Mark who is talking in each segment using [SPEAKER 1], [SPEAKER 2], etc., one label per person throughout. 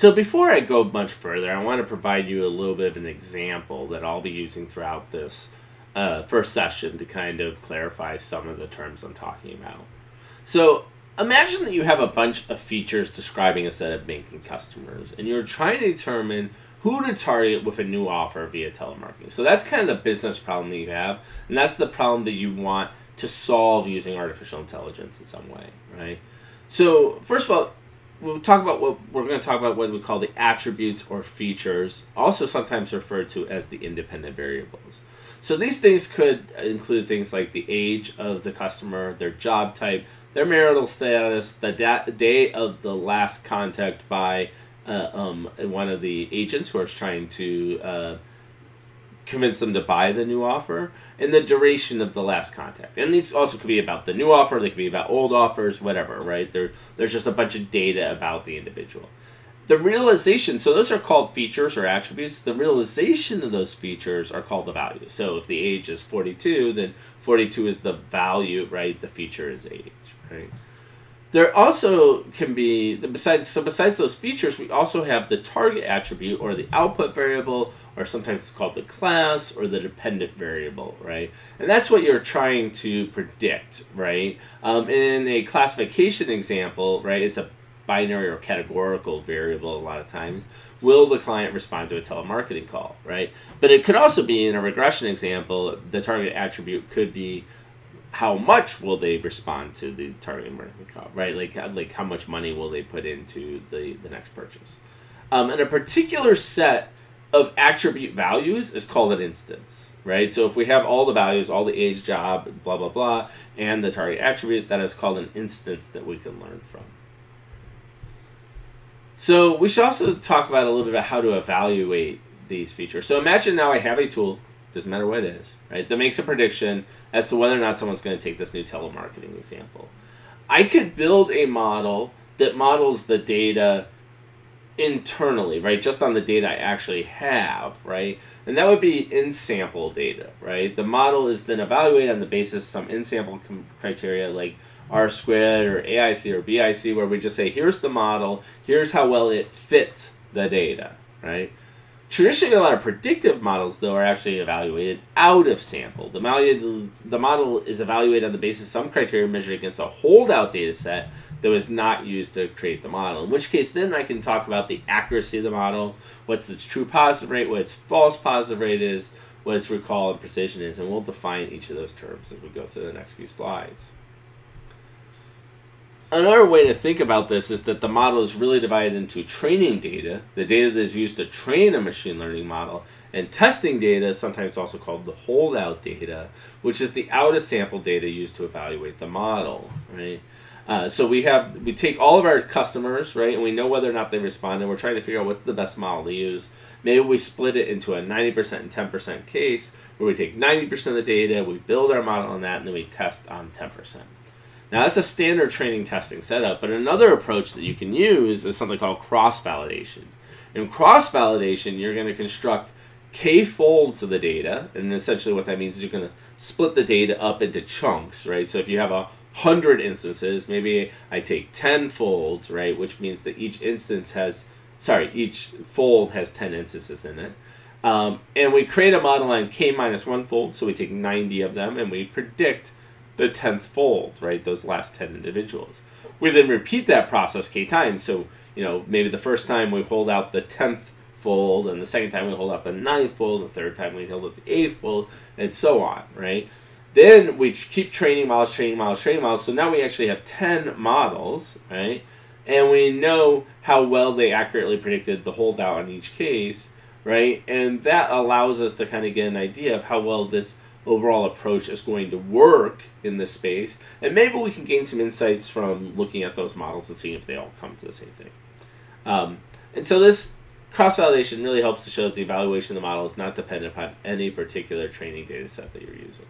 [SPEAKER 1] So before I go much further, I want to provide you a little bit of an example that I'll be using throughout this uh, first session to kind of clarify some of the terms I'm talking about. So imagine that you have a bunch of features describing a set of banking customers, and you're trying to determine who to target with a new offer via telemarketing. So that's kind of the business problem that you have, and that's the problem that you want to solve using artificial intelligence in some way, right? So first of all, we'll talk about what we're going to talk about what we call the attributes or features, also sometimes referred to as the independent variables. So these things could include things like the age of the customer, their job type, their marital status, the da- day of the last contact by uh, um, one of the agents who are trying to uh, convince them to buy the new offer, and the duration of the last contact. And these also could be about the new offer, they could be about old offers, whatever, right? There, there's just a bunch of data about the individual. The realization, so those are called features or attributes. The realization of those features are called the values. So if the age is 42, then 42 is the value, right? The feature is age, right? There also can be besides so besides those features, we also have the target attribute or the output variable, or sometimes it's called the class or the dependent variable, right? And that's what you're trying to predict, right? Um, in a classification example, right, it's a binary or categorical variable a lot of times. Will the client respond to a telemarketing call, right? But it could also be in a regression example, the target attribute could be how much will they respond to the target marketing call, right? Like like how much money will they put into the the next purchase? Um, and a particular set of attribute values is called an instance, right? So if we have all the values, all the age, job, blah blah blah, and the target attribute, that is called an instance that we can learn from. So we should also talk about a little bit about how to evaluate these features. So imagine now I have a tool doesn't matter what it is, right? That makes a prediction as to whether or not someone's going to take this new telemarketing example. I could build a model that models the data internally, right? Just on the data I actually have, right? And that would be in sample data, right? The model is then evaluated on the basis of some in sample criteria like R squared or AIC or BIC, where we just say, here's the model, here's how well it fits the data, right? Traditionally, a lot of predictive models, though, are actually evaluated out of sample. The model, the model is evaluated on the basis of some criteria measured against a holdout data set that was not used to create the model. In which case, then I can talk about the accuracy of the model, what's its true positive rate, what its false positive rate is, what its recall and precision is, and we'll define each of those terms as we go through the next few slides. Another way to think about this is that the model is really divided into training data, the data that is used to train a machine learning model, and testing data, sometimes also called the holdout data, which is the out of sample data used to evaluate the model, right? Uh, so we have we take all of our customers, right, and we know whether or not they respond, and we're trying to figure out what's the best model to use. Maybe we split it into a 90% and 10% case, where we take 90% of the data, we build our model on that, and then we test on 10%. Now that's a standard training testing setup, but another approach that you can use is something called cross-validation. In cross-validation, you're going to construct k-folds of the data, and essentially what that means is you're going to split the data up into chunks, right? So if you have a hundred instances, maybe I take 10 folds, right? Which means that each instance has, sorry, each fold has 10 instances in it. Um, and we create a model on k minus one fold, so we take 90 of them, and we predict the 10th fold, right? Those last 10 individuals. We then repeat that process k times. So, you know, maybe the first time we hold out the 10th fold, and the second time we hold out the ninth fold, the third time we hold out the eighth fold, and so on, right? Then we keep training models, training models, training models. So now we actually have 10 models, right? And we know how well they accurately predicted the holdout on each case, right? And that allows us to kind of get an idea of how well this overall approach is going to work in this space. And maybe we can gain some insights from looking at those models and seeing if they all come to the same thing. Um, and so this cross-validation really helps to show that the evaluation of the model is not dependent upon any particular training data set that you're using.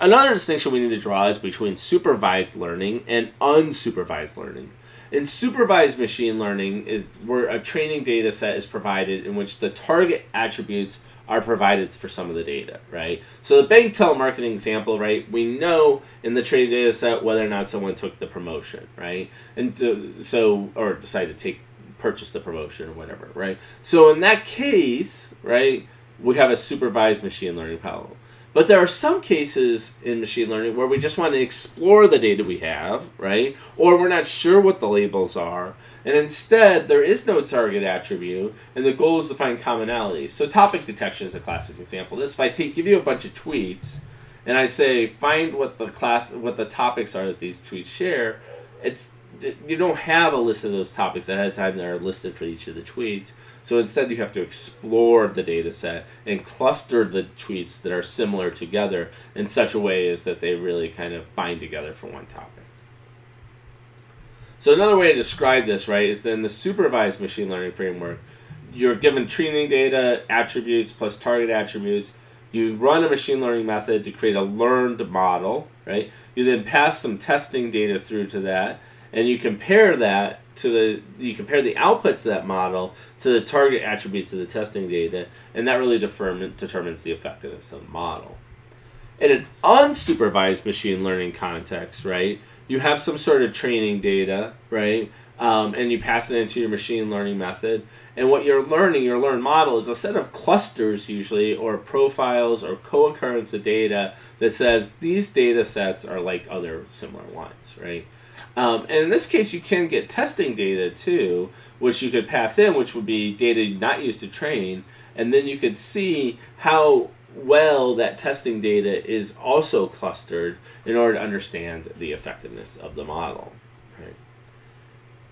[SPEAKER 1] Another distinction we need to draw is between supervised learning and unsupervised learning. In supervised machine learning is where a training data set is provided in which the target attributes are provided for some of the data, right? So the bank telemarketing example, right? We know in the training data set whether or not someone took the promotion, right? And so, so or decided to take purchase the promotion or whatever, right? So in that case, right, we have a supervised machine learning problem. But there are some cases in machine learning where we just want to explore the data we have, right? Or we're not sure what the labels are. And instead, there is no target attribute, and the goal is to find commonalities. So topic detection is a classic example. This, if I take, give you a bunch of tweets, and I say, find what the class, what the topics are that these tweets share, it's you don't have a list of those topics ahead of time that are listed for each of the tweets. So instead, you have to explore the data set and cluster the tweets that are similar together in such a way as that they really kind of bind together for one topic. So another way to describe this, right, is then the supervised machine learning framework. You're given training data, attributes plus target attributes. You run a machine learning method to create a learned model, right? You then pass some testing data through to that and you compare that to the you compare the outputs of that model to the target attributes of the testing data, and that really determine, determines the effectiveness of the model. In an unsupervised machine learning context, right, you have some sort of training data, right, um, and you pass it into your machine learning method. And what you're learning, your learned model, is a set of clusters usually, or profiles, or co-occurrence of data that says these data sets are like other similar ones, right? Um, and in this case, you can get testing data too, which you could pass in, which would be data not used to train, and then you could see how well that testing data is also clustered in order to understand the effectiveness of the model.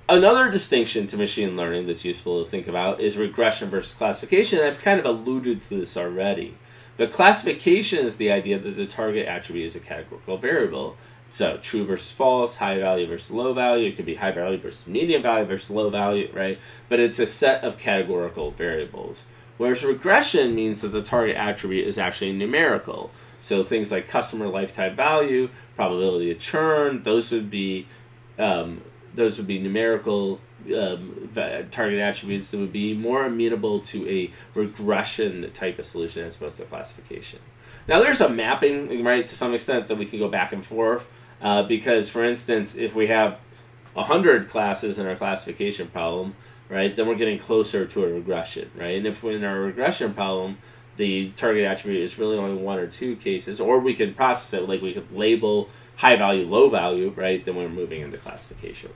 [SPEAKER 1] Another distinction to machine learning that's useful to think about is regression versus classification. I've kind of alluded to this already. But classification is the idea that the target attribute is a categorical variable, so true versus false, high value versus low value. It could be high value versus medium value versus low value, right? But it's a set of categorical variables. Whereas regression means that the target attribute is actually numerical. So things like customer lifetime value, probability of churn, those would be um, those would be numerical um, target attributes that would be more amenable to a regression type of solution as opposed to classification. Now there's a mapping, right, to some extent that we can go back and forth. Uh, because, for instance, if we have 100 classes in our classification problem, right, then we're getting closer to a regression, right? And if in our regression problem, the target attribute is really only one or two cases, or we can process it like we could label high value, low value, right? Then we're moving into classification.